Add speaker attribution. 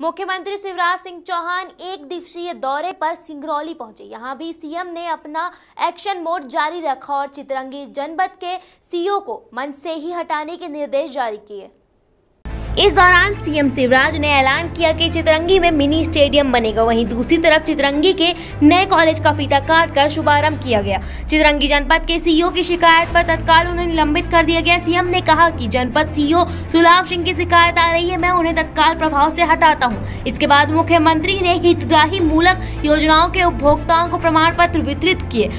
Speaker 1: मुख्यमंत्री शिवराज सिंह चौहान एक दिवसीय दौरे पर सिंगरौली पहुँचे। यहाँ भी सीएम ने अपना एक्शन मोड जारी रखा और चितरंगी जनपद के सीओ को मंच से ही हटाने के निर्देश जारी किए। इस दौरान सीएम शिवराज ने ऐलान किया कि चितरंगी में मिनी स्टेडियम बनेगा। वहीं दूसरी तरफ़ चितरंगी के नए कॉलेज का फीता काट कर शुभारंभ किया गया। चितरंगी जनपद के सीईओ की शिकायत पर तत्काल उन्हें निलंबित कर दिया गया। सीएम ने कहा कि जनपद सीईओ सुलाभ सिंह की शिकायत आ रही है। मैं उन्हें तत्काल प्रभाव से हटाता हूँ। इसके बाद मुख्यमंत्री ने हितग्राही मूलक योजनाओं के उपभोक्ताओं को प्रमाण पत्र वितरित किए।